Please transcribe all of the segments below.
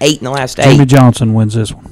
eight in the last eight. Jimmy eight. Johnson wins this one.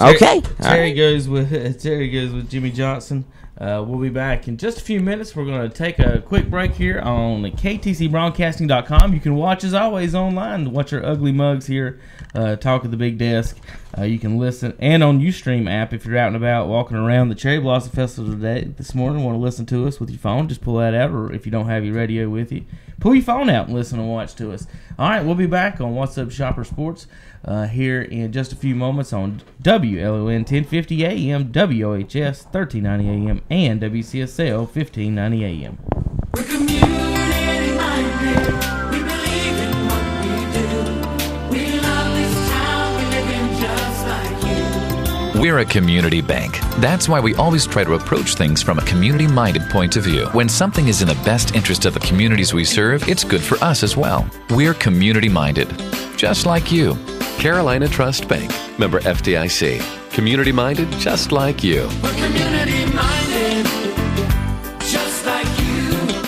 Okay. All Terry right. goes with Terry goes with Jimmie Johnson. Uh, we'll be back in just a few minutes. We're going to take a quick break here on the ktcbroadcasting.com. You can watch as always online. Watch our ugly mugs here, uh, talk at the big desk. Uh, you can listen and on UStream app if you're out and about walking around the Cherry Blossom Festival today this morning. Want to listen to us with your phone? Just pull that out, or if you don't have your radio with you, pull your phone out and listen and watch to us. All right, we'll be back on What's Up Shopper Sports uh, here in just a few moments on WLON 1050 AM, WOHS 1390 AM, and WCSL 1590 AM. We're community minded. We believe in what we do. We love this town. We live in just like you. We're a community bank. That's why we always try to approach things from a community minded point of view. When something is in the best interest of the communities we serve, it's good for us as well. We're community minded, just like you. Carolina Trust Bank, member FDIC. Community minded just like you. We're community minded. Just like you.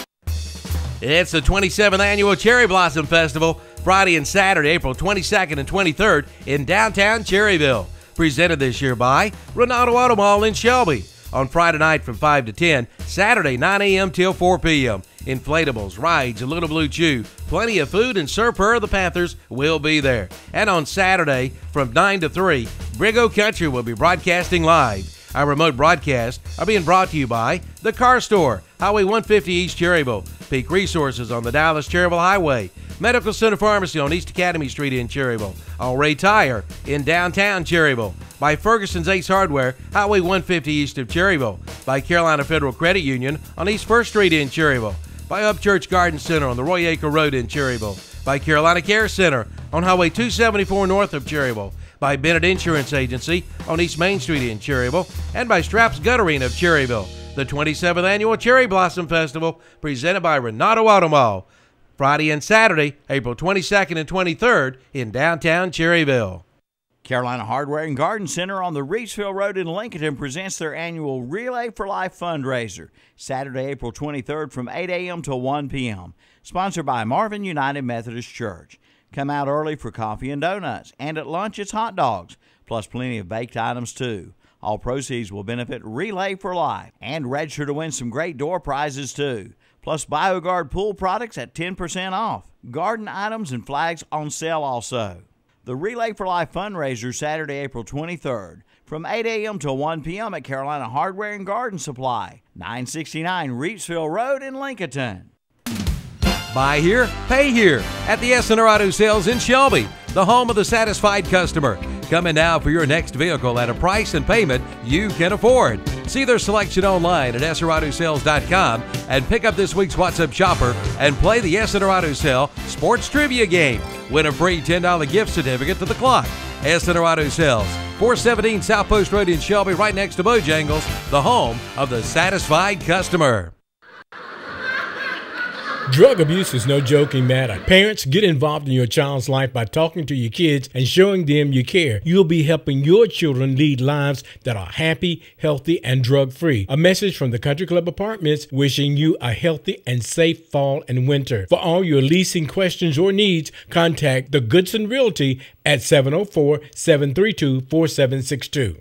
It's the 27th annual Cherry Blossom Festival, Friday and Saturday, April 22nd and 23rd in downtown Cherryville. Presented this year by Renato Auto Mall in Shelby. On Friday night from 5 to 10, Saturday 9 a.m. till 4 p.m. Inflatables, rides, a little blue chew, plenty of food, and Sir Purr the Panthers will be there. And on Saturday from 9 to 3, Big O Country will be broadcasting live. Our remote broadcasts are being brought to you by The Car Store, Highway 150 East Cherryville, Peak Resources on the Dallas Cherryville Highway, Medical Center Pharmacy on East Academy Street in Cherryville, All Ray Tire in downtown Cherryville, by Ferguson's Ace Hardware, Highway 150 East of Cherryville, by Carolina Federal Credit Union on East 1st Street in Cherryville, by Upchurch Garden Center on the Roy Acre Road in Cherryville, by Carolina Care Center on Highway 274 north of Cherryville, by Bennett Insurance Agency on East Main Street in Cherryville, and by Straps Guttering of Cherryville. The 27th Annual Cherry Blossom Festival, presented by Renato Auto Mall. Friday and Saturday, April 22nd and 23rd in downtown Cherryville. Carolina Hardware and Garden Center on the Reepsville Road in Lincoln presents their annual Relay for Life fundraiser, Saturday, April 23rd from 8 a.m. to 1 p.m. Sponsored by Marvin United Methodist Church. Come out early for coffee and donuts, and at lunch it's hot dogs, plus plenty of baked items too. All proceeds will benefit Relay for Life, and register to win some great door prizes too. Plus BioGuard pool products at 10% off. Garden items and flags on sale also. The Relay for Life fundraiser Saturday, April 23rd from 8 a.m. to 1 p.m. at Carolina Hardware and Garden Supply, 969 Reepsville Road in Lincoln. Buy here, pay here at the SNR Auto Sales in Shelby, the home of the satisfied customer. Come in now for your next vehicle at a price and payment you can afford. See their selection online at SRAutosales.com and pick up this week's What's Up Shopper and play the Auto Sale Sports Trivia Game. Win a free $10 gift certificate to the clock. Auto Sales, 417 South Post Road in Shelby, right next to Bojangles, the home of the satisfied customer. Drug abuse is no joking matter. Parents, get involved in your child's life by talking to your kids and showing them you care. You'll be helping your children lead lives that are happy, healthy, and drug free. A message from the Country Club Apartments wishing you a healthy and safe fall and winter. For all your leasing questions or needs, contact the Goodson Realty at 704 732 4762.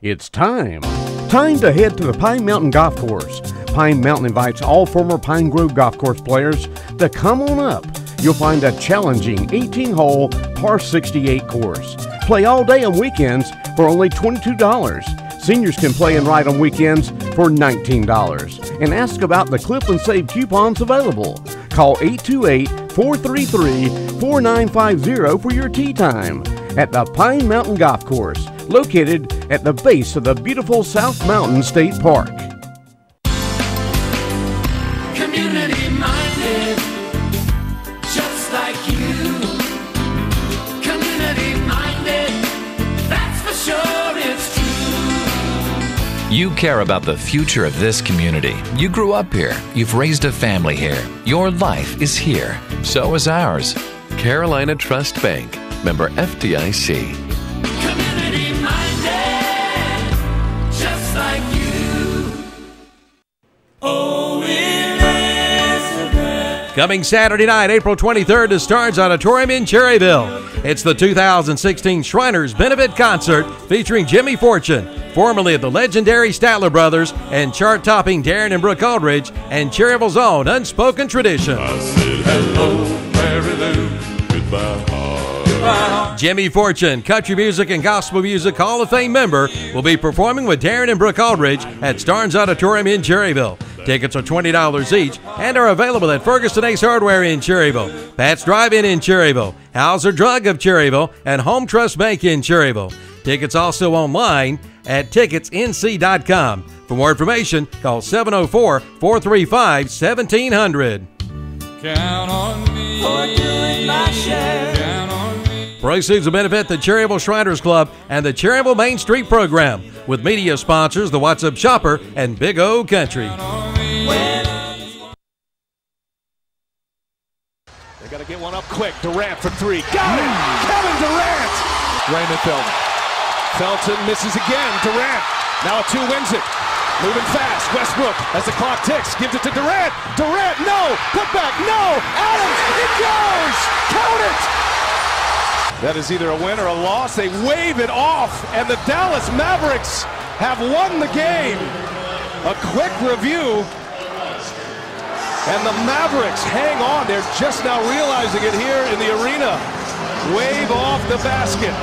It's time. Time to head to the Pine Mountain Golf Course. Pine Mountain invites all former Pine Grove Golf Course players to come on up. You'll find a challenging 18 hole par 68 course. Play all day on weekends for only $22. Seniors can play and ride on weekends for $19. And ask about the Clip and Save coupons available. Call 828 433 4950 for your tee time at the Pine Mountain Golf Course, located at the base of the beautiful South Mountain State Park. Community minded. Just like you. Community minded. That's for sure it's true. You care about the future of this community. You grew up here. You've raised a family here. Your life is here. So is ours. Carolina Trust Bank, member FDIC. Coming Saturday night, April 23rd to Starnes Auditorium in Cherryville. It's the 2016 Shriners Benefit Concert featuring Jimmy Fortune, formerly of the legendary Statler Brothers, and chart topping Darin and Brooke Aldridge, and Cherryville's own Unspoken Tradition. Jimmy Fortune, country music and gospel music Hall of Fame member, will be performing with Darin and Brooke Aldridge at Starnes Auditorium in Cherryville. Tickets are $20 each and are available at Ferguson Ace Hardware in Cherryville, Pat's Drive-In in Cherryville, Hauser Drug of Cherryville, and Home Trust Bank in Cherryville. Tickets also online at ticketsnc.com. For more information, call 704 435 1700. Count on me for doing my share. Proceeds will benefit the Cherryville Shriners Club and the Cherryville Main Street program, with media sponsors the What's Up Shopper and Big O Country. They got to get one up quick. Durant for three. Got it! Kevin Durant! Raymond Felton. Felton misses again. Durant. Now a two wins it. Moving fast. Westbrook, as the clock ticks, gives it to Durant. Durant, no! Put back, no! Adams, it goes! Count it! That is either a win or a loss. They wave it off, and the Dallas Mavericks have won the game. A quick review. And the Mavericks hang on. They're just now realizing it here in the arena. Wave off the basket.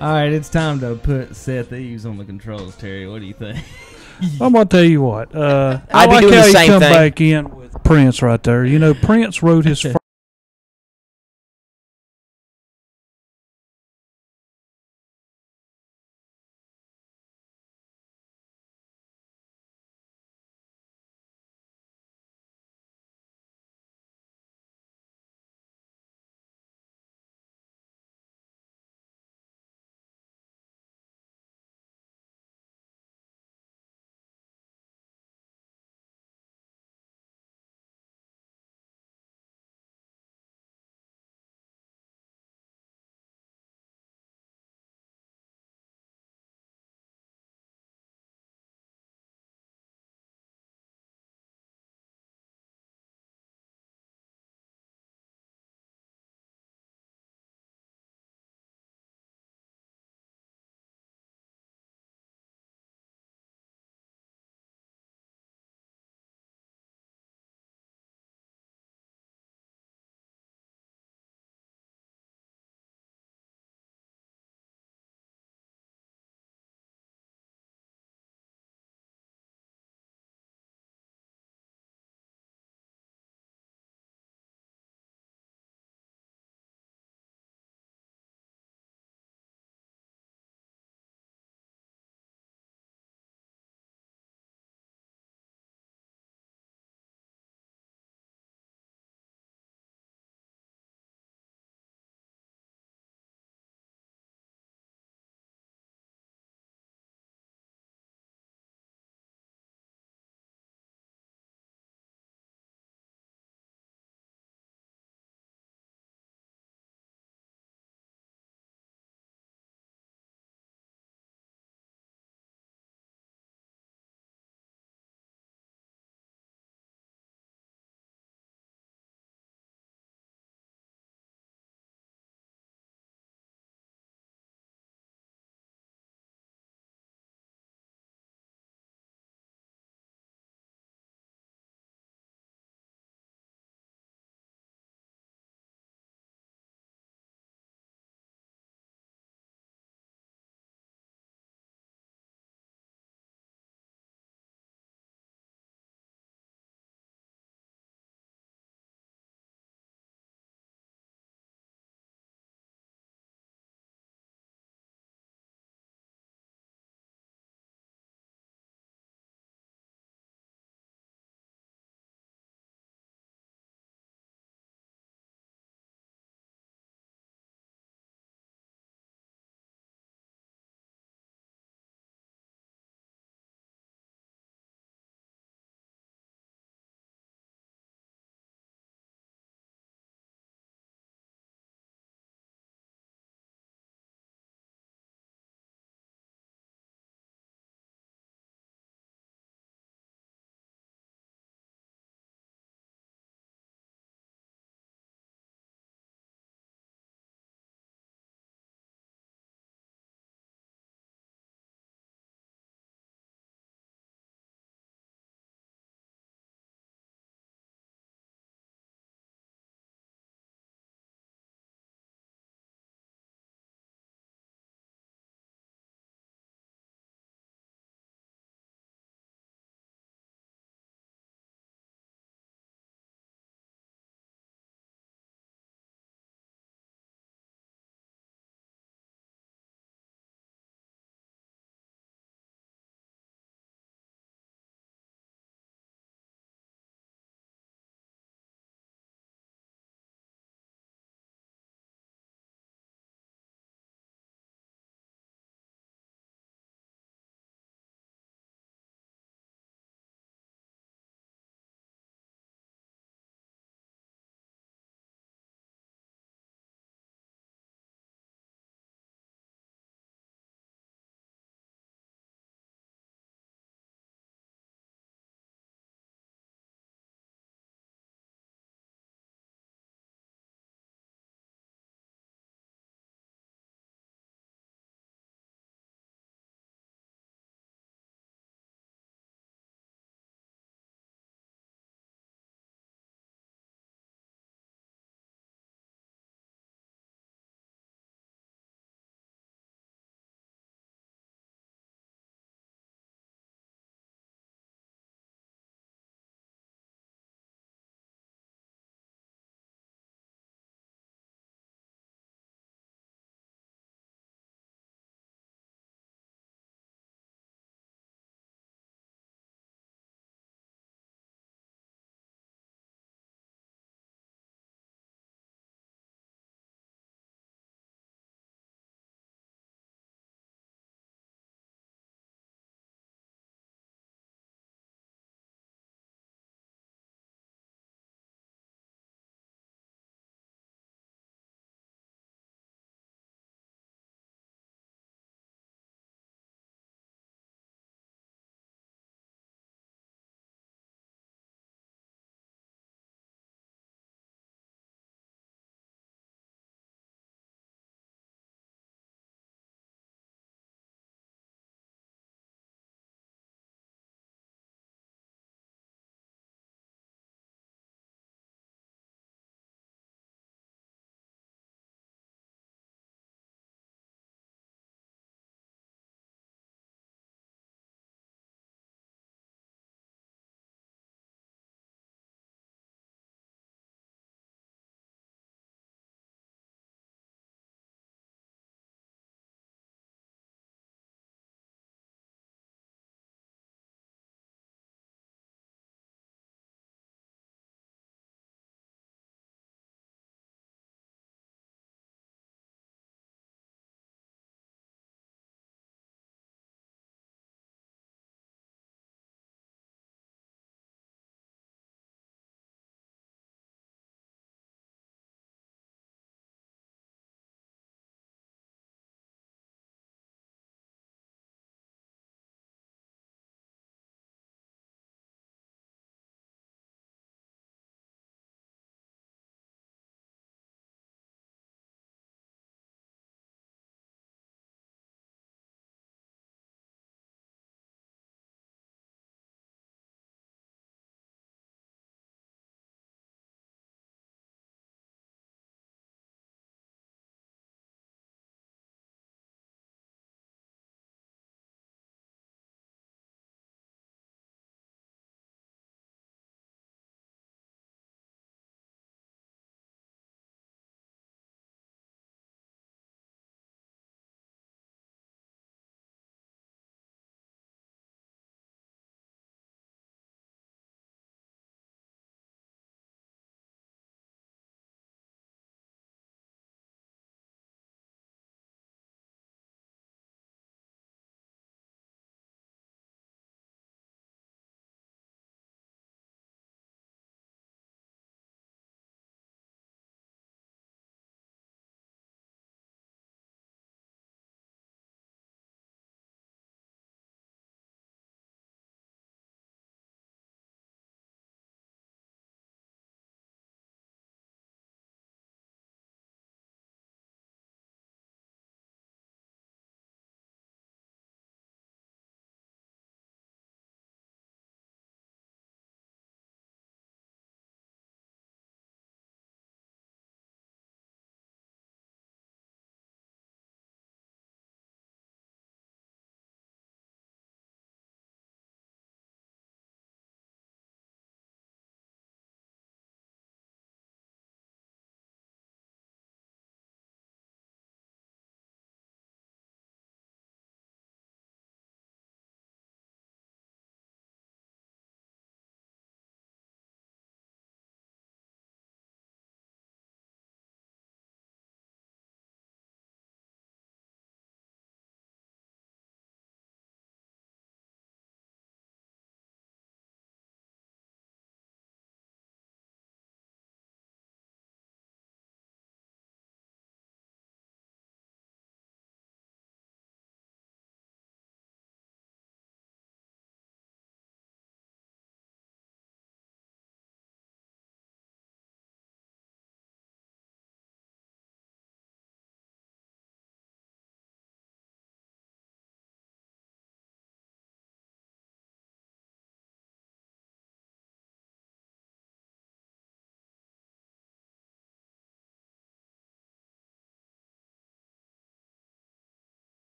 All right, it's time to put Seth Eves on the controls. Terry, what do you think? I'm gonna tell you what. Uh, I be like doing how the you come thing. back in with Prince right there. You know, Prince wrote his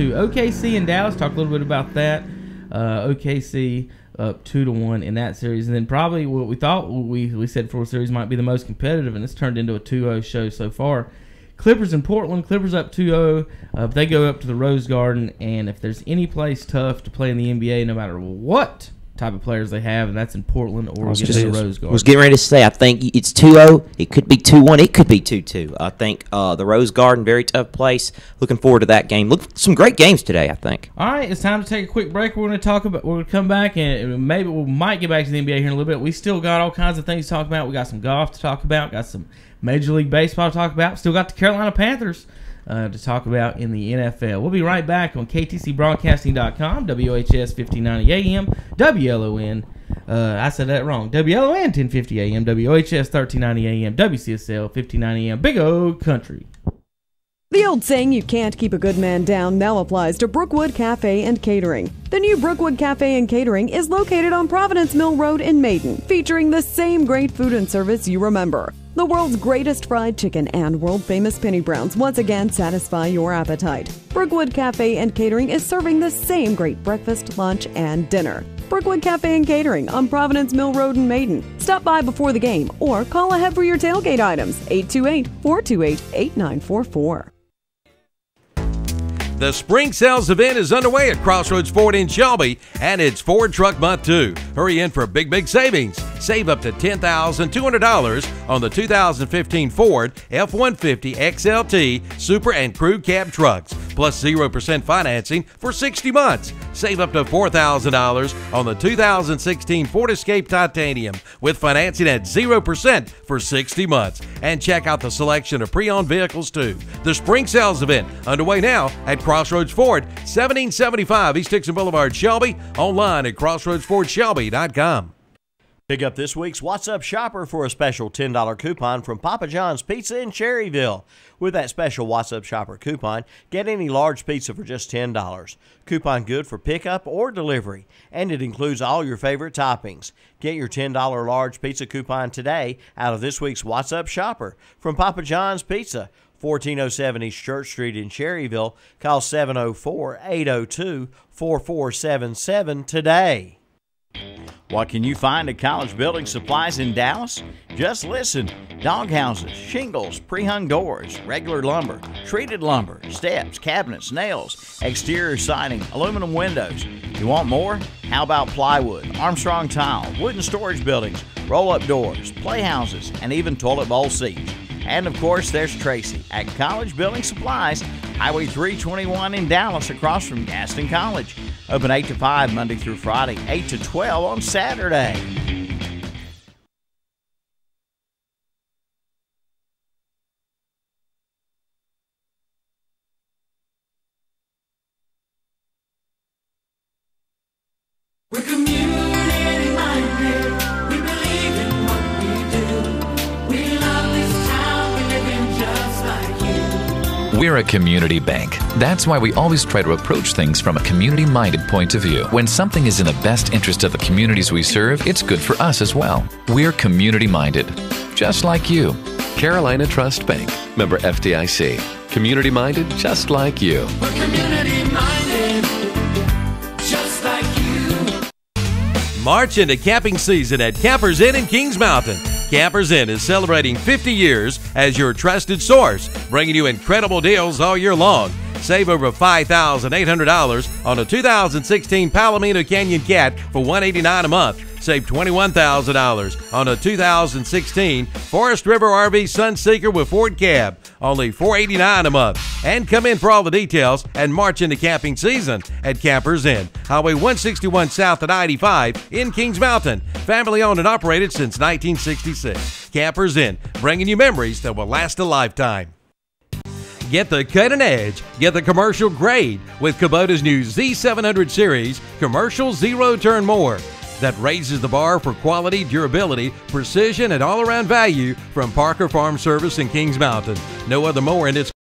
to OKC and Dallas. Talk a little bit about that. Uh, OKC up two to one in that series, and then probably what we thought we we said for series might be the most competitive, and it's turned into a 2-0 show so far. Clippers in Portland. Clippers up 2-0. Uh, they go up to the Rose Garden, and if there's any place tough to play in the NBA, no matter what type of players they have, and that's in Portland or was against just- the Rose Garden. I was getting ready to say, I think it's 2-0. It could be 2-1. It could be 2-2. I think uh, the Rose Garden, very tough place. Looking forward to that game. Look, some great games today, I think. All right, it's time to take a quick break. We're going to talk about. We're going to come back and maybe we might get back to the NBA here in a little bit. We still got all kinds of things to talk about. We got some golf to talk about. Got some Major League Baseball to talk about. Still got the Carolina Panthers uh, to talk about in the NFL. We'll be right back on KTCBroadcasting.com, WHS 1590 AM, WLON. Uh, I said that wrong. WLON 1050 AM, WHS 1390 AM, WCSL 1590 AM. Big O Country. The old saying, you can't keep a good man down, now applies to Brookwood Cafe and Catering. The new Brookwood Cafe and Catering is located on Providence Mill Road in Maiden, featuring the same great food and service you remember. The world's greatest fried chicken and world famous penny browns once again satisfy your appetite. Brookwood Cafe and Catering is serving the same great breakfast, lunch, and dinner. Brookwood Cafe and Catering on Providence Mill Road in Maiden. Stop by before the game or call ahead for your tailgate items 828 428 8944. The spring sales event is underway at Crossroads Ford in Shelby, and it's Ford Truck Month too. Hurry in for big, big savings. Save up to $10,200 on the 2015 Ford F-150 XLT Super and Crew Cab trucks, plus 0% financing for 60 months. Save up to $4,000 on the 2016 Ford Escape Titanium with financing at 0% for 60 months. And check out the selection of pre-owned vehicles too. The spring sales event underway now at Crossroads Ford, 1775 East Dixon Boulevard, Shelby. Online at crossroadsfordshelby.com. Pick up this week's What's Up Shopper for a special $10 coupon from Papa John's Pizza in Cherryville. With that special What's Up Shopper coupon, get any large pizza for just $10. Coupon good for pickup or delivery, and it includes all your favorite toppings. Get your $10 large pizza coupon today out of this week's What's Up Shopper from Papa John's Pizza. 1407 East Church Street in Cherryville. Call 704 802 4477 today. What can you find at College Building Supplies in Dallas? Just listen. doghouses, shingles, pre-hung doors, regular lumber, treated lumber, steps, cabinets, nails, exterior siding, aluminum windows. You want more? How about plywood, Armstrong tile, wooden storage buildings, roll-up doors, playhouses, and even toilet bowl seats. And of course, there's Tracy at College Building Supplies, Highway 321 in Dallas, across from Gaston College. Open 8 to 5 Monday through Friday, 8 to 12 on Saturday. A community bank. That's why we always try to approach things from a community minded point of view. When something is in the best interest of the communities we serve, it's good for us as well. We're community minded, just like you. Carolina Trust Bank, member FDIC. Community minded just like you. We're community minded. Just like you. March into camping season at Campers Inn in Kings Mountain. Campers Inn is celebrating 50 years as your trusted source, bringing you incredible deals all year long. Save over $5,800 on a 2016 Palomino Canyon Cat for 189 a month. Save $21,000 on a 2016 Forest River RV Sunseeker with Ford Cab, only 489 a month. And come in for all the details and march into camping season at Campers Inn, Highway 161 South at 95 in Kings Mountain. Family owned and operated since 1966. Campers Inn, bringing you memories that will last a lifetime. Get the cutting edge, get the commercial grade with Kubota's new Z700 series commercial zero turn mower that raises the bar for quality, durability, precision, and all around value from Parker Farm Service in Kings Mountain. No other mower in its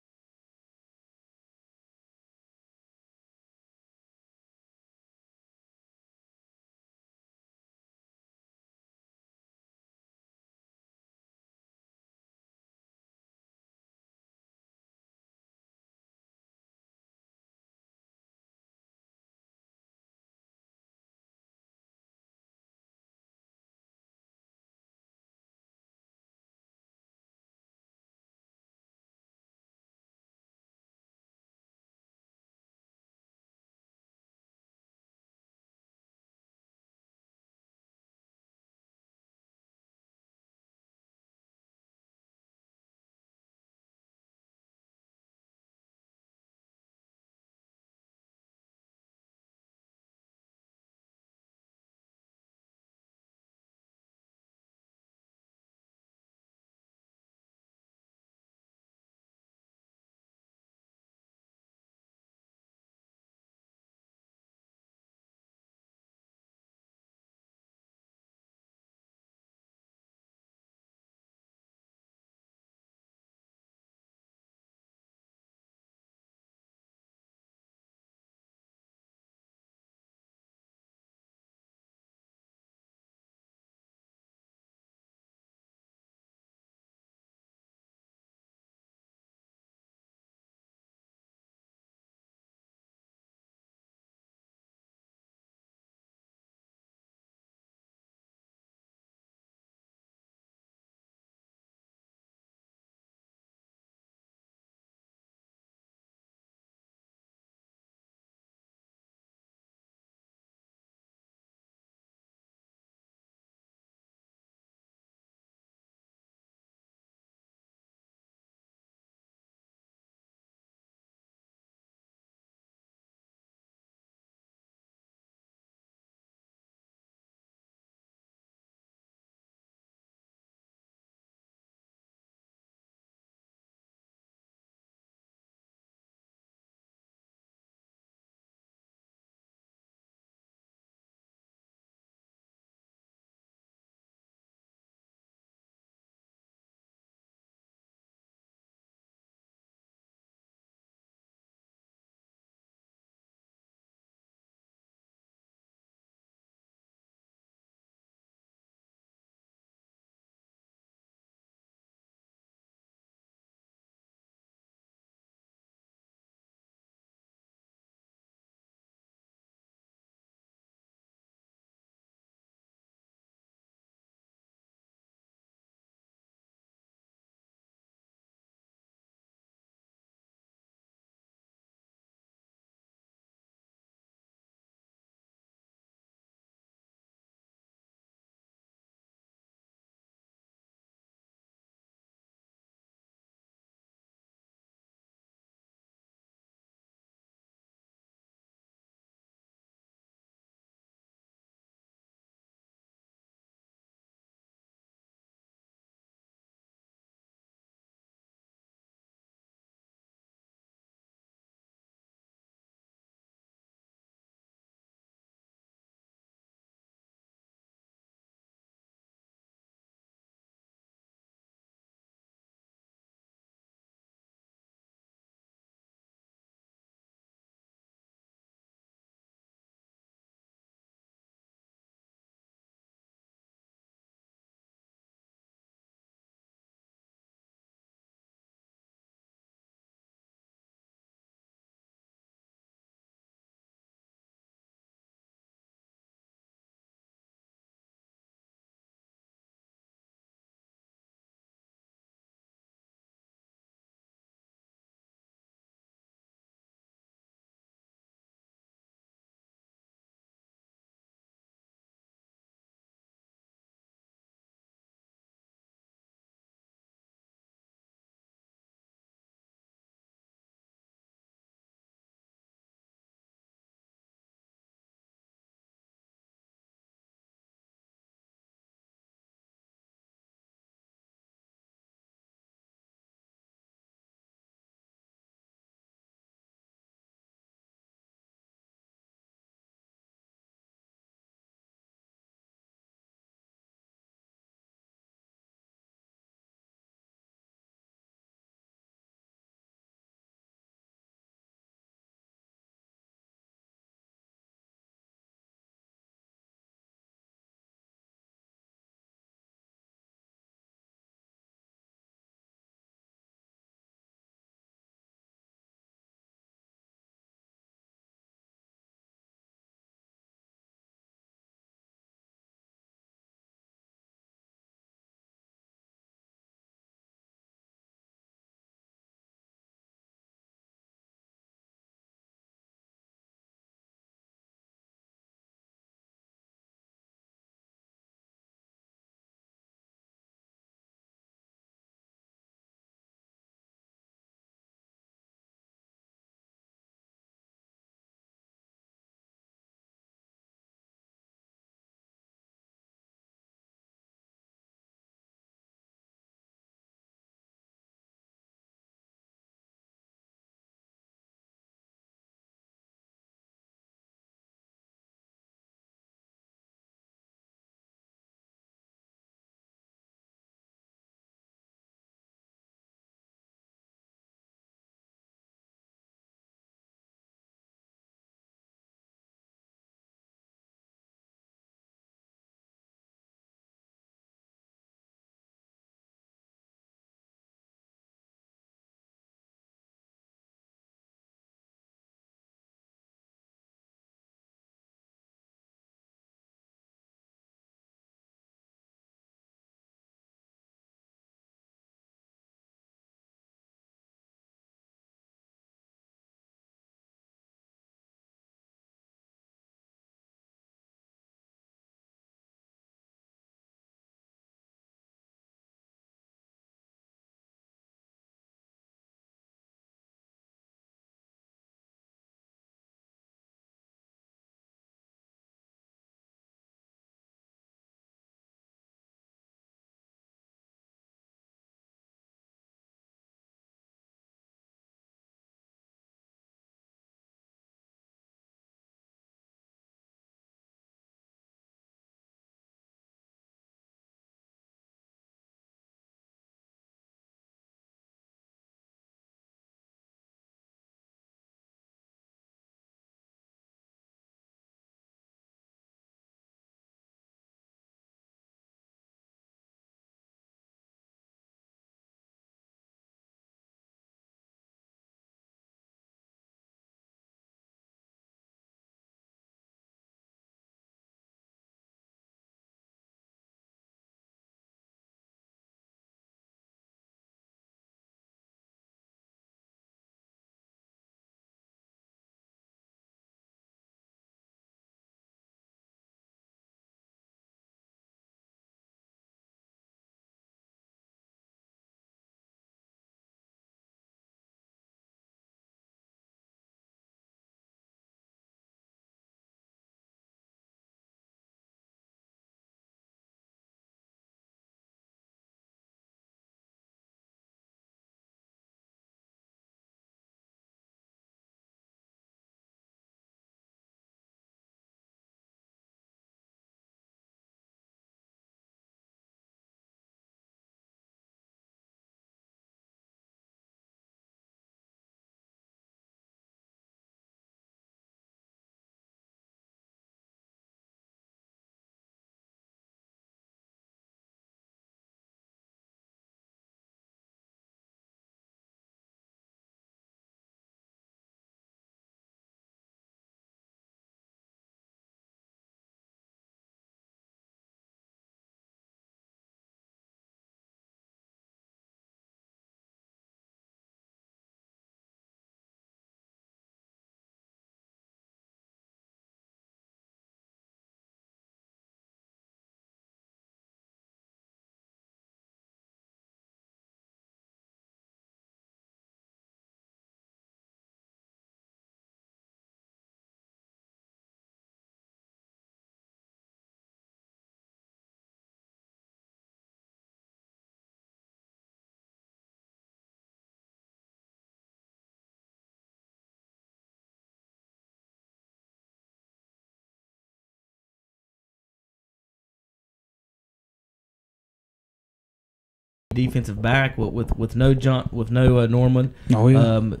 defensive back with with, with no John with no uh, Norman. Oh, yeah. Um,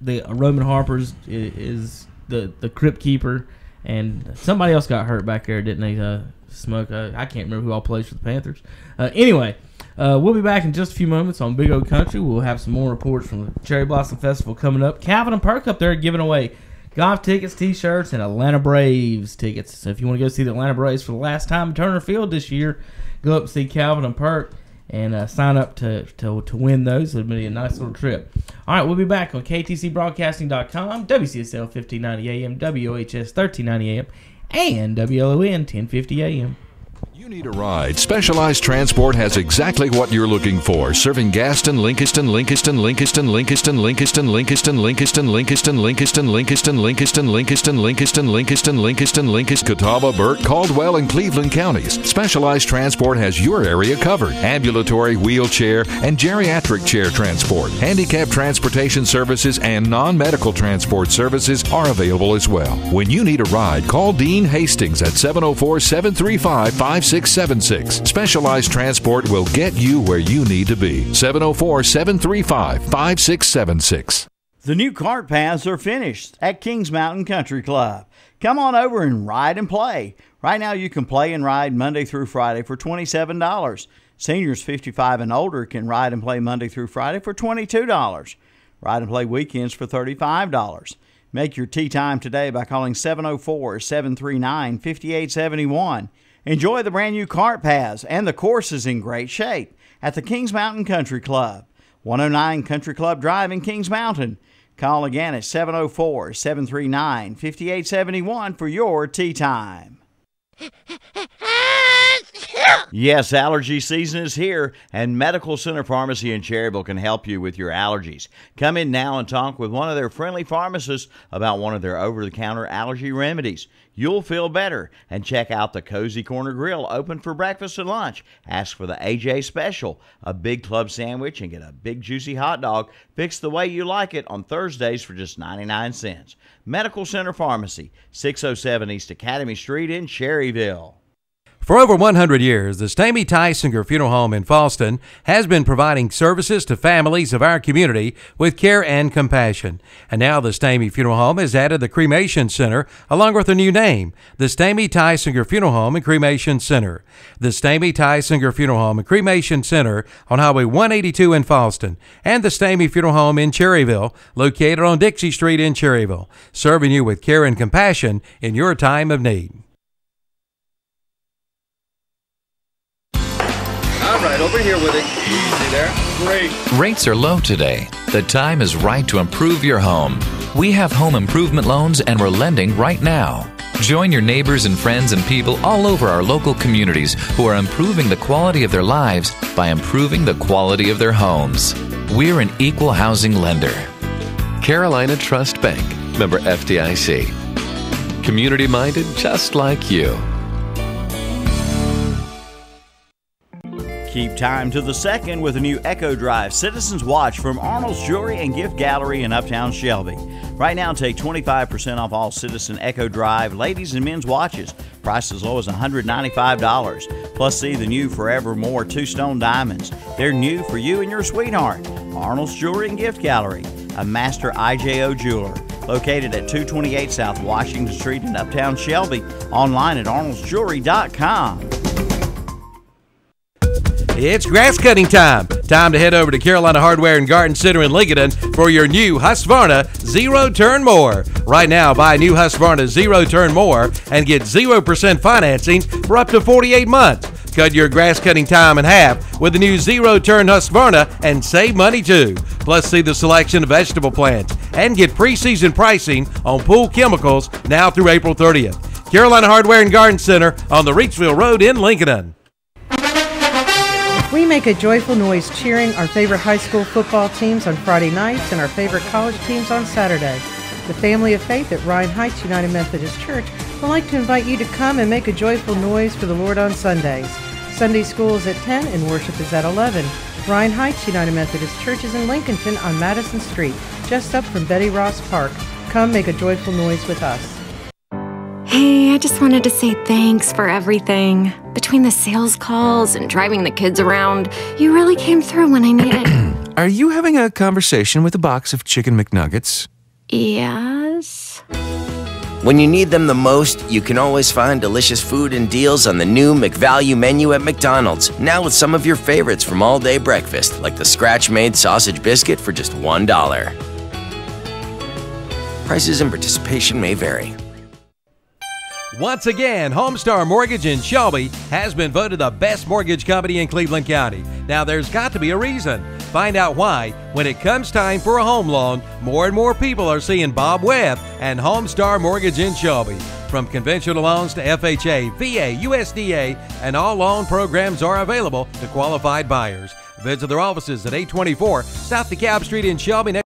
the uh, Roman Harper's i- is the the crypt keeper, and somebody else got hurt back there, didn't they? Uh, smoke. Uh, I can't remember who all plays for the Panthers. Uh, anyway. Uh, we'll be back in just a few moments on Big O Country. We'll have some more reports from the Cherry Blossom Festival coming up. Calvin and Perk up there giving away golf tickets, T-shirts, and Atlanta Braves tickets. So if you want to go see the Atlanta Braves for the last time in Turner Field this year, go up and see Calvin and Perk and uh, sign up to, to to win those. It'll be a nice little trip. All right, we'll be back on KTCBroadcasting.com, WCSL 1590 AM, WOHS 1390 AM, and WLON 1050 AM. You need a ride. Specialized Transport has exactly what you're looking for. Serving Gaston, Linkiston, Linkiston, Linkiston, Linkiston, Linkiston, Linkiston, Linkiston, Linkiston, Linkiston, Linkiston, Linkiston, Linkiston, Linkiston, Linkiston, Linkiston, Linkiston, Catawba, Burke, Caldwell, and Cleveland counties. Specialized Transport has your area covered. Ambulatory, wheelchair, and geriatric chair transport. Handicap transportation services and non-medical transport services are available as well. When you need a ride, call Dean Hastings at 704-735-5676. Specialized Transport will get you where you need to be. 704-735-5676. The new cart paths are finished at Kings Mountain Country Club. Come on over and ride and play. Right now, you can play and ride Monday through Friday for $27. Seniors 55 and older can ride and play Monday through Friday for $22. Ride and play weekends for $35. Make your tee time today by calling 704 739 5871. Enjoy the brand new cart paths and the course is in great shape at the Kings Mountain Country Club. 109 Country Club Drive in Kings Mountain. Call again at 704 739 5871 for your tee time. Yes, allergy season is here, and Medical Center Pharmacy in Cherryville can help you with your allergies. Come in now and talk with one of their friendly pharmacists about one of their over the counter allergy remedies. You'll feel better. And check out the Cozy Corner Grill, open for breakfast and lunch. Ask for the AJ Special, a big club sandwich, and get a big juicy hot dog fixed the way you like it on Thursdays for just 99 cents. Medical Center Pharmacy, 607 East Academy Street in Cherryville. For over 100 years, the Stamey Tysinger Funeral Home in Fallston has been providing services to families of our community with care and compassion. And now the Stamey Funeral Home has added the Cremation Center along with a new name, the Stamey Tysinger Funeral Home and Cremation Center. The Stamey Tysinger Funeral Home and Cremation Center on Highway 182 in Fallston and the Stamey Funeral Home in Cherryville, located on Dixie Street in Cherryville, serving you with care and compassion in your time of need. Right, over here with it. Easy there. Great. Rates are low today. The time is right to improve your home. We have home improvement loans and we're lending right now. Join your neighbors and friends and people all over our local communities who are improving the quality of their lives by improving the quality of their homes. We're an equal housing lender. Carolina Trust Bank, member FDIC. Community minded just like you. Keep time to the second with a new Eco-Drive Citizens Watch from Arnold's Jewelry and Gift Gallery in Uptown Shelby. Right now, take 25% off all Citizen Eco-Drive ladies and men's watches. priced as low as $195. Plus, see the new Forevermore two stone diamonds. They're new for you and your sweetheart. Arnold's Jewelry and Gift Gallery, a master IJO jeweler. Located at 228 South Washington Street in Uptown Shelby. Online at arnoldsjewelry.com. It's grass cutting time. Time to head over to Carolina Hardware and Garden Center in Lincoln for your new Husqvarna Zero Turn Mower. Right now, buy a new Husqvarna Zero Turn Mower and get 0% financing for up to 48 months. Cut your grass cutting time in half with the new Zero Turn Husqvarna and save money too. Plus, see the selection of vegetable plants and get preseason pricing on pool chemicals now through April 30th. Carolina Hardware and Garden Center on the Reepsville Road in Lincoln. We make a joyful noise cheering our favorite high school football teams on Friday nights and our favorite college teams on Saturday. The family of faith at Ryan Heights United Methodist Church would like to invite you to come and make a joyful noise for the Lord on Sundays. Sunday school is at 10 and worship is at 11. Ryan Heights United Methodist Church is in Lincolnton on Madison Street, just up from Betty Ross Park. Come make a joyful noise with us. Hey, I just wanted to say thanks for everything. Between the sales calls and driving the kids around, you really came through when I needed. Are you having a conversation with a box of chicken McNuggets? yes. When you need them the most, you can always find delicious food and deals on the new McValue menu at McDonald's. Now with some of your favorites from all day breakfast, like the scratch made sausage biscuit for just $1. Prices and participation may vary. Once again, Homestar Mortgage in Shelby has been voted the best mortgage company in Cleveland County. Now, there's got to be a reason. Find out why when it comes time for a home loan. More and more people are seeing Bob Webb and Homestar Mortgage in Shelby. From conventional loans to FHA, VA, USDA, and all loan programs are available to qualified buyers. Visit their offices at 824 South DeKalb Street in Shelby.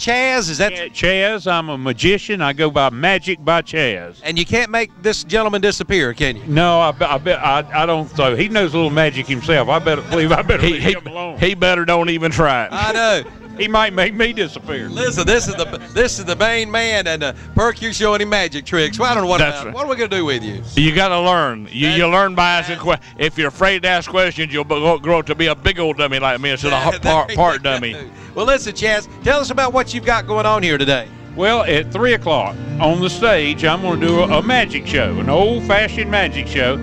Chaz, is that Chaz? I'm a magician. I go by Magic by Chaz. And you can't make this gentleman disappear, can you? No, I, be- I bet I, I don't. So he knows a little magic himself. I better believe. I better He- leave he- him alone. He better don't even try it. I know. He might make me disappear. Listen, this is the this is the main man, and uh, Perk, you're showing him magic tricks. Well, I don't know what right. What are we gonna do with you? You got to learn. You, you learn by asking questions. If you're afraid to ask questions, you'll grow grow to be a big old dummy like me instead of a part, part dummy. Well, listen, Chaz, tell us about what you've got going on here today. Well, at three o'clock on the stage, I'm going to do a, a magic show, an old-fashioned magic show.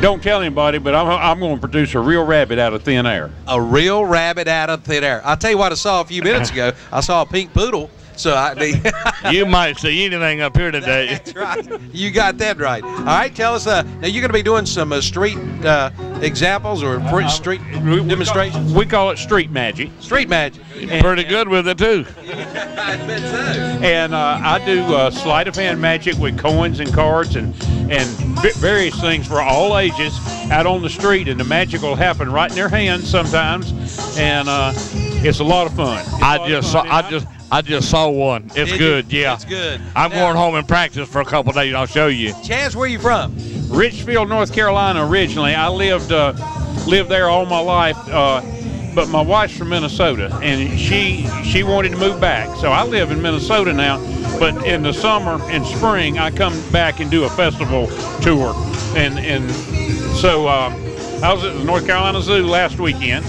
Don't tell anybody, but I'm, I'm going to produce a real rabbit out of thin air. A real rabbit out of thin air. I'll tell you what I saw a few minutes ago. I saw a pink poodle. So I, you might see anything up here today. That's right. You got that right. All right, tell us. Uh, now you're going to be doing some uh, street uh, examples or free street demonstrations. We call it street magic. Street magic. Pretty good with it too. I bet so. And uh, I do uh, sleight of hand magic with coins and cards and and v- various things for all ages out on the street, and the magic will happen right in their hands sometimes, and uh, it's a lot of fun. I just saw. I just. I just saw one. It's Did you? good. Yeah. It's good. I'm Now- going home and practice for a couple days. I'll show you. Chaz, where you from? Richfield, North Carolina. Originally, I lived uh, lived there all my life, uh, but my wife's from Minnesota, and she she wanted to move back, so I live in Minnesota now. But in the summer and spring, I come back and do a festival tour, and and so uh, I was at the North Carolina Zoo last weekend,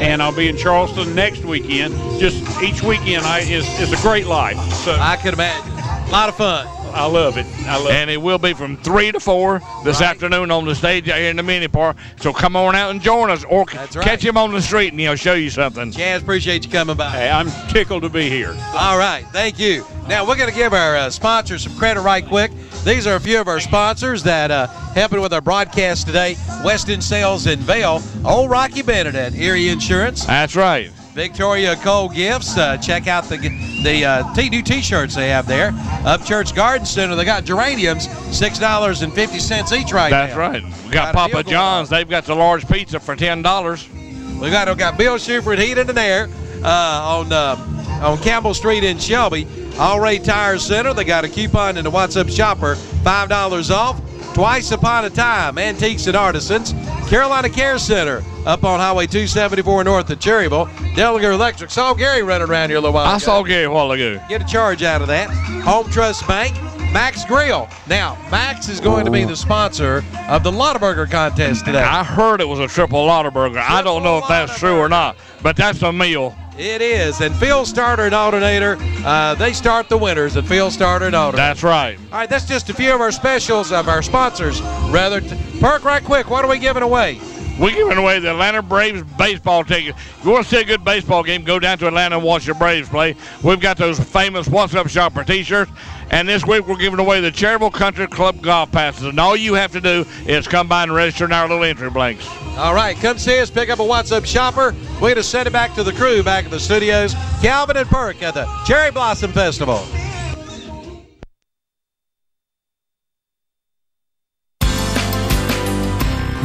and I'll be in Charleston next weekend. Just each weekend, I is is a great life. So I could imagine. A lot of fun. I love it. I love and it will be from three to four this afternoon on the stage out here in the mini park. So come on out and join us, or catch him on the street and he'll show you something. Chaz, appreciate you coming by. Hey, I'm tickled to be here. All right, thank you. Now we're going to give our uh, sponsors some credit right quick. These are a few of our sponsors that uh, helping with our broadcast today. Weston Sales in Vale, Old Rocky Bennett at Erie Insurance. That's right. Victoria Cole Gifts. Uh, check out the the uh, t- new T-shirts they have there. Upchurch Garden Center. They got geraniums, six dollars and fifty cents each right That's now. right. We Got got Papa John's. They've got the large pizza for ten dollars. We got we got Bill Shuford Heating and Air uh, on uh, on Campbell Street in Shelby. All Ray Tire Center. They got a coupon in the What's Up Shopper, five dollars off. Twice upon a time, Antiques and Artisans. Carolina Care Center up on Highway 274 north of Cherryville. Dellinger Electric. Saw Gary running around here a little while I ago. saw Gary a while ago. Get a charge out of that. Home Trust Bank, Max Grill. Now, Max is going to be the sponsor of the Lottaburger contest today. I heard it was a triple Lotta burger. I don't know if that's true or not, but that's a meal. It is. And Phil Starter and Alternator, uh, they start the winners at Phil Starter and Alternator. That's right. All right, that's just a few of our specials of our sponsors. Rather, t- Perk, right quick, what are we giving away? We're giving away the Atlanta Braves baseball ticket. You want to see a good baseball game? Go down to Atlanta and watch the Braves play. We've got those famous What's Up Shopper T-shirts, and this week we're giving away the Cherryville Country Club golf passes. And all you have to do is come by and register in our little entry blanks. All right, come see us, pick up a What's Up Shopper. We're going to send it back to the crew back at the studios. Calvin and Perk at the Cherry Blossom Festival.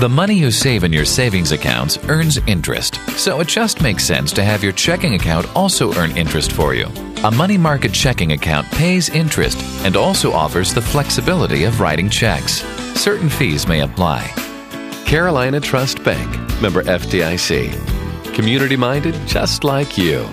The money you save in your savings accounts earns interest, so it just makes sense to have your checking account also earn interest for you. A money market checking account pays interest and also offers the flexibility of writing checks. Certain fees may apply. Carolina Trust Bank, member FDIC. Community minded just like you.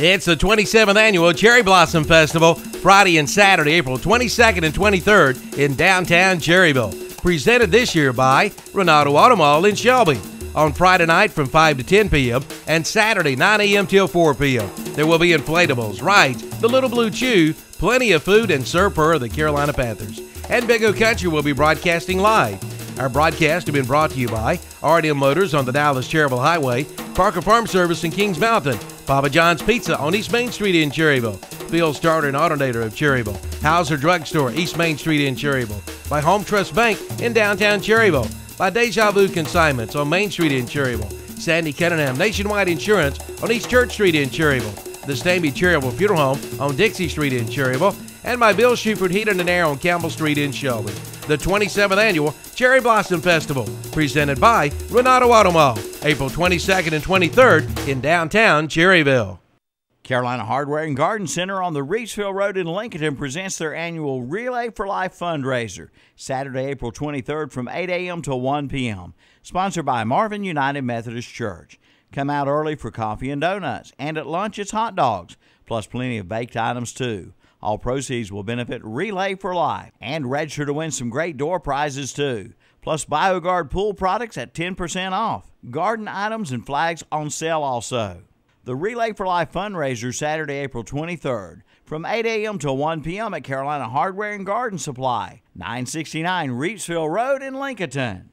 It's the 27th annual Cherry Blossom Festival, Friday and Saturday, April 22nd and 23rd in downtown Cherryville. Presented this year by Renato Auto Mall in Shelby. On Friday night from 5 to 10 p.m. and Saturday 9 a.m. till 4 p.m. There will be inflatables, rides, the Little Blue Chew, plenty of food, and Purr of the Carolina Panthers. And Big O Country will be broadcasting live. Our broadcast has been brought to you by RDM Motors on the Dallas Cherryville Highway, Parker Farm Service in Kings Mountain, Papa John's Pizza on East Main Street in Cherryville, Phil Starter and Alternator of Cherryville, Hauser Drugstore, East Main Street in Cherryville, by Home Trust Bank in downtown Cherryville, by Deja Vu Consignments on Main Street in Cherryville, Sandy Cunningham Nationwide Insurance on East Church Street in Cherryville, the Stanby Cherryville Funeral Home on Dixie Street in Cherryville, and by Bill Shuford Heating and Air on Campbell Street in Shelby. the 27th Annual Cherry Blossom Festival, presented by Renato Auto April 22nd and 23rd in downtown Cherryville. Carolina Hardware and Garden Center on the Reepsville Road in Lincoln presents their annual Relay for Life fundraiser, Saturday, April 23rd from 8 a.m. to 1 p.m. Sponsored by Marvin United Methodist Church. Come out early for coffee and donuts, and at lunch it's hot dogs, plus plenty of baked items too. All proceeds will benefit Relay for Life and register to win some great door prizes too. Plus BioGuard pool products at 10% off. Garden items and flags on sale also. The Relay for Life fundraiser Saturday, April 23rd from 8 a.m. to 1 p.m. at Carolina Hardware and Garden Supply, 969 Reepsville Road in Lincoln.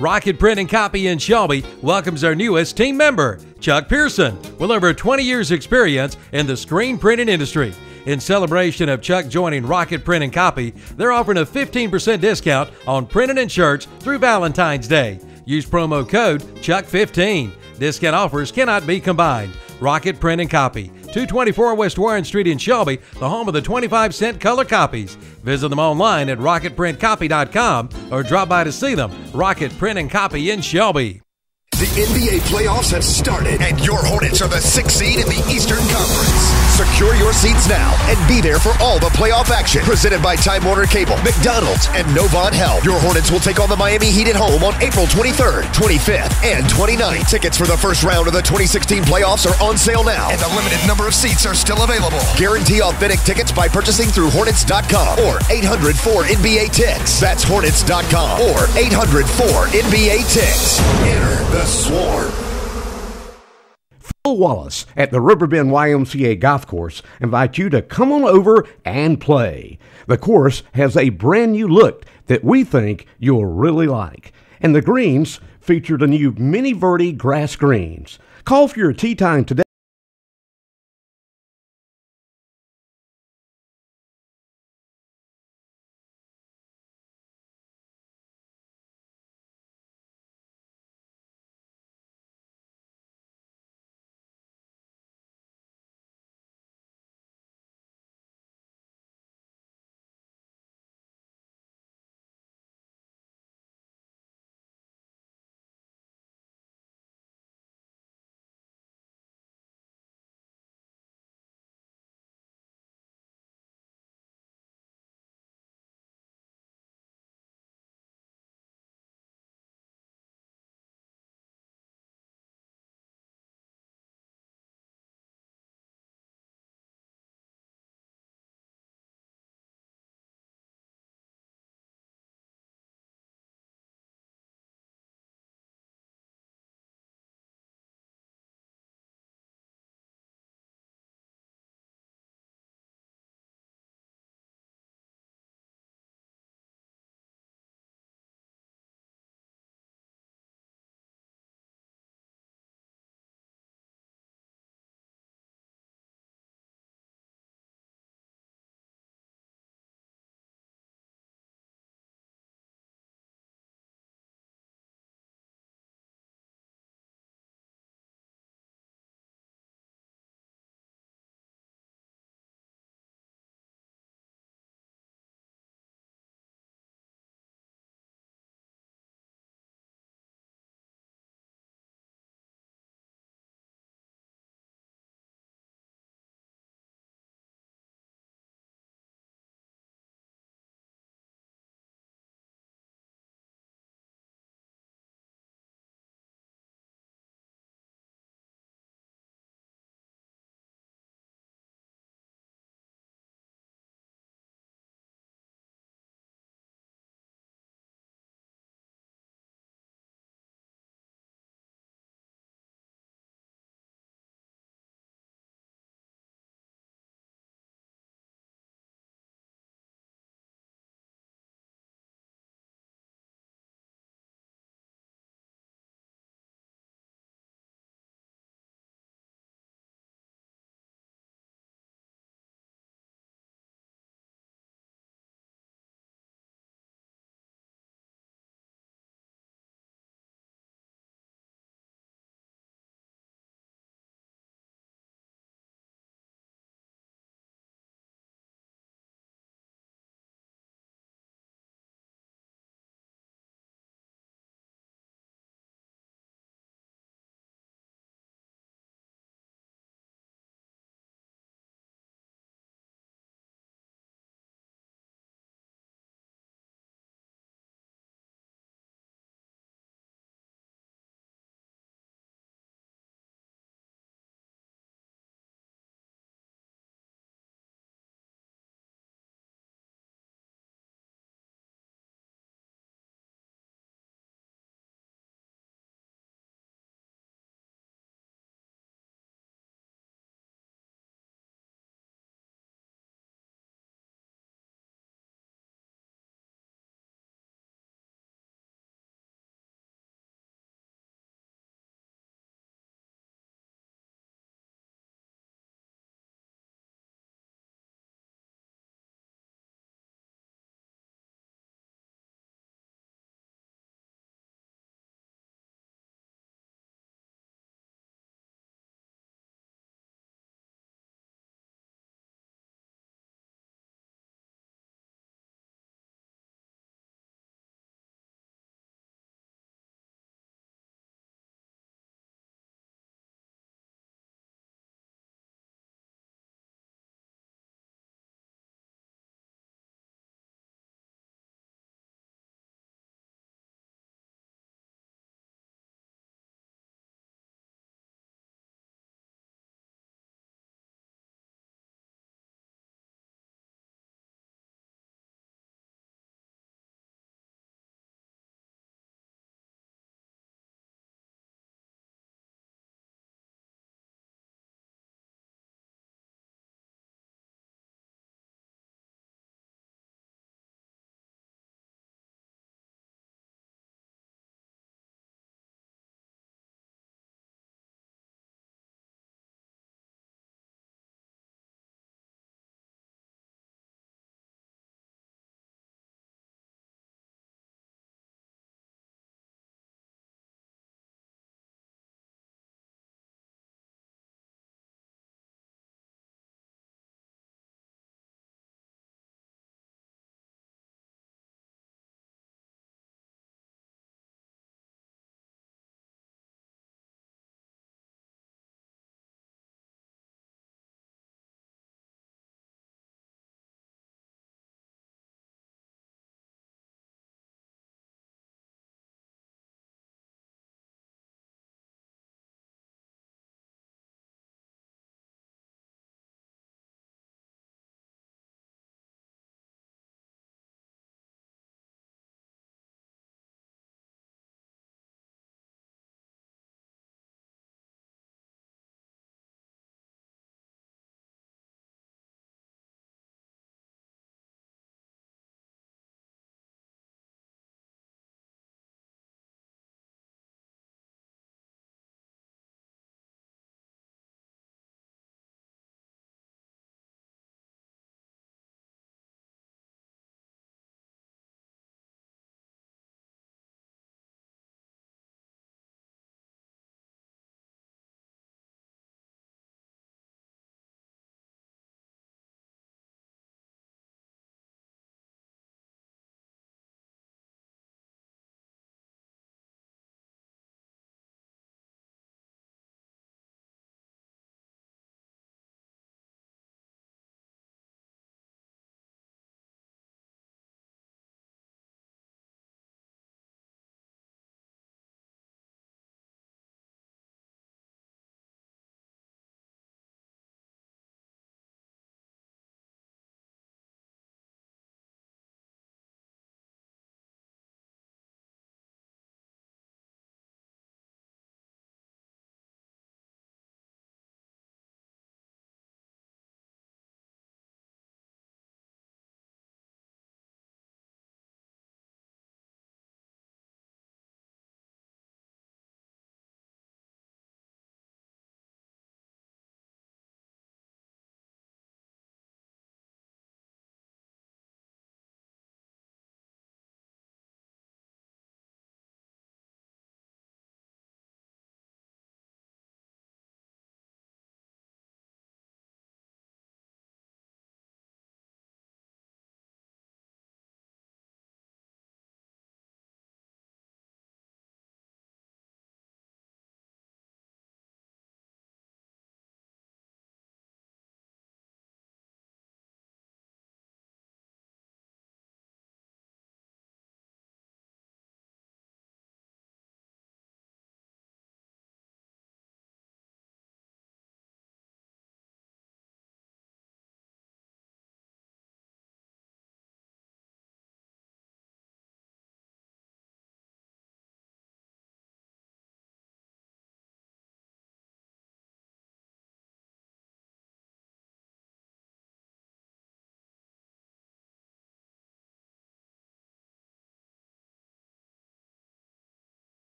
Rocket Print and Copy in Shelby welcomes our newest team member, Chuck Pearson, with over 20 years' experience in the screen printing industry. In celebration of Chuck joining Rocket Print and Copy, they're offering a 15% discount on printing and shirts through Valentine's Day. Use promo code CHUCK15. Discount offers cannot be combined. Rocket Print and Copy, 224 West Warren Street in Shelby, the home of the 25 cent color copies. Visit them online at rocketprintcopy.com or drop by to see them. Rocket Print and Copy in Shelby. The NBA playoffs have started, and your Hornets are the sixth seed in the Eastern Conference. Secure your seats now and be there for all the playoff action. Presented by Time Warner Cable, McDonald's, and Novant Health. Your Hornets will take on the Miami Heat at home on April 23rd, 25th, and 29th. Tickets for the first round of the 2016 playoffs are on sale now, and a limited number of seats are still available. Guarantee authentic tickets by purchasing through Hornets.com or 800 NBA Ticks. That's Hornets.com or 800 NBA Ticks. Enter the Phil Wallace at the Riverbend YMCA Golf Course invites you to come on over and play. The course has a brand new look that we think you'll really like. And the greens feature the new Mini Verde grass greens. Call for your tee time today.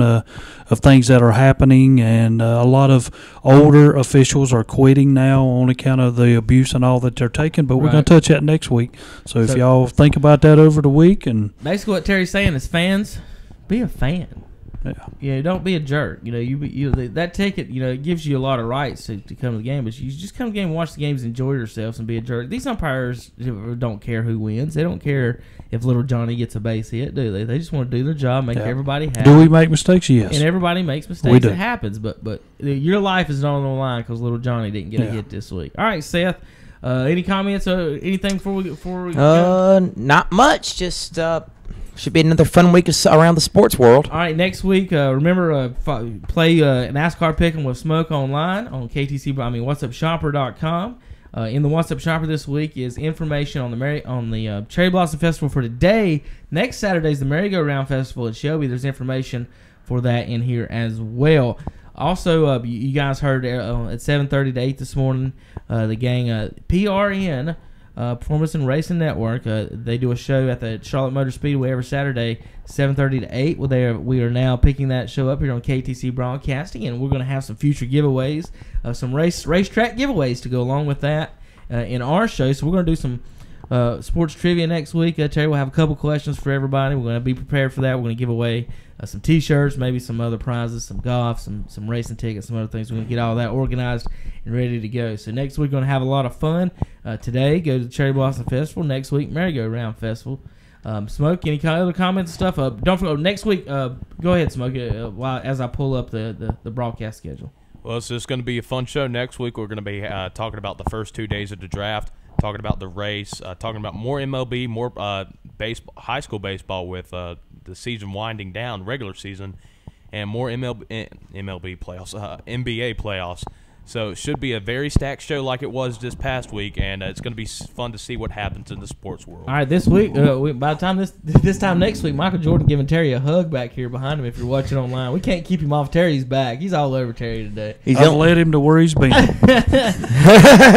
Uh, of things that are happening, and uh, a lot of older officials are quitting now on account of the abuse and all that they're taking. But we're going to touch that next week. So, if y'all think about that over the week, and Basically, what Terry's saying is fans, be a fan. Yeah. You know, don't be a jerk. You know, you you that ticket. You know, it gives you a lot of rights to, to come to the game, but you just come to the game, and watch the games, enjoy yourselves, and be a jerk. These umpires don't care who wins. They don't care if little Johnny gets a base hit, do they? They just want to do their job, make Yeah. everybody happy. Do we make mistakes? Yes. And everybody makes mistakes. We do. It happens, but but your life is not on the line because little Johnny didn't get a hit this week. All right, Seth. Uh, any comments? Uh, anything before we before we go? Uh, not much. Just uh, should be another fun week around the sports world. All right, next week, uh, remember uh, f- play uh, NASCAR Pick'em with Smoke online on KTC. I mean, WhatsUpShopper.com. Uh, in the What's Up Shopper this week is information on the Mary on the uh, Cherry Blossom Festival for today. Next Saturday is the Merry Go Round Festival at Shelby. There's information for that in here as well. Also, uh, you, you guys heard uh, at 7:30 to 8 this morning, uh, the gang uh, PRN uh, Performance and Racing Network. Uh, they do a show at the Charlotte Motor Speedway every Saturday, 7:30 to 8. Well, they are, we are now picking that show up here on KTC Broadcasting, and we're going to have some future giveaways, uh, some race racetrack giveaways to go along with that uh, in our show. So we're going to do some. Uh, sports trivia next week. Uh, Terry will have a couple questions for everybody. We're going to be prepared for that. We're going to give away uh, some T-shirts, maybe some other prizes, some golf, some some racing tickets, some other things. We're going to get all that organized and ready to go. So next week we're going to have a lot of fun. Uh, today, go to the Cherry Blossom Festival. Next week, Merry-Go-Round Festival. Um, Smoke, any kind of other comments and stuff? Uh, don't forget next week. Uh, go ahead, Smoke. Uh, while as I pull up the, the, the broadcast schedule. Well, it's just going to be a fun show. Next week, we're going to be uh, talking about the first two days of the draft, talking about the race, uh, talking about more MLB, more uh, baseball, high school baseball with uh, the season winding down, regular season, and more MLB, MLB playoffs, uh, NBA playoffs. So it should be a very stacked show like it was this past week, and uh, it's going to be fun to see what happens in the sports world. All right, this week, uh, we, by the time this this time next week, Michael Jordan giving Terry a hug back here behind him. If you're watching online, we can't keep him off Terry's back. He's all over Terry today. He's I've led him to where he's been.